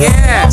Yeah.